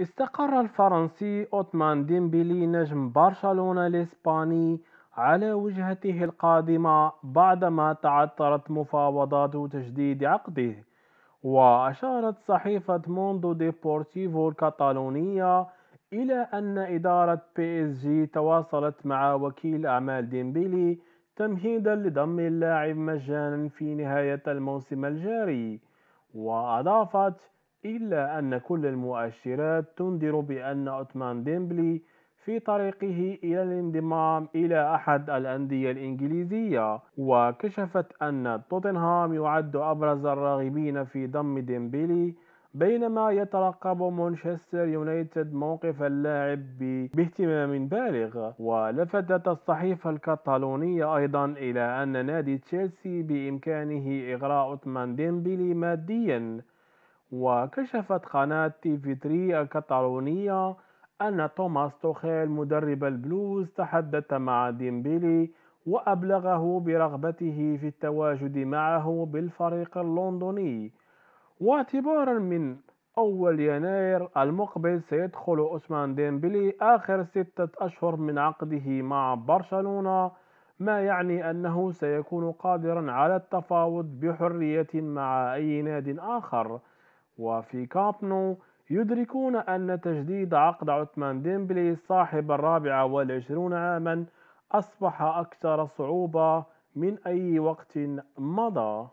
استقر الفرنسي أوتمان ديمبيلي نجم برشلونة الإسباني على وجهته القادمة بعدما تعثرت مفاوضات تجديد عقده. وأشارت صحيفة موندو ديبورتيفو الكتالونية إلى أن إدارة PSG تواصلت مع وكيل أعمال ديمبيلي تمهيدا لضم اللاعب مجانا في نهاية الموسم الجاري. وأضافت إلا أن كل المؤشرات تنذر بأن أوتمان ديمبلي في طريقه إلى الانضمام إلى أحد الأندية الإنجليزية وكشفت أن توتنهام يعد أبرز الراغبين في ضم ديمبلي بينما يترقب مانشستر يونايتد موقف اللاعب باهتمام بالغ. ولفتت الصحيفة الكتالونية أيضا إلى أن نادي تشيلسي بإمكانه إغراء أوتمان ديمبلي ماديا. وكشفت قناة TV3 الكتالونية أن توماس توخيل مدرب البلوز تحدث مع ديمبلي وأبلغه برغبته في التواجد معه بالفريق اللندني. واعتبارا من أول يناير المقبل سيدخل أوسمان ديمبلي آخر ستة أشهر من عقده مع برشلونة ما يعني أنه سيكون قادرا على التفاوض بحرية مع أي ناد آخر. وفي كابنو يدركون أن تجديد عقد عثمان ديمبلي صاحب الرابعة والعشرون عاما أصبح أكثر صعوبة من أي وقت مضى.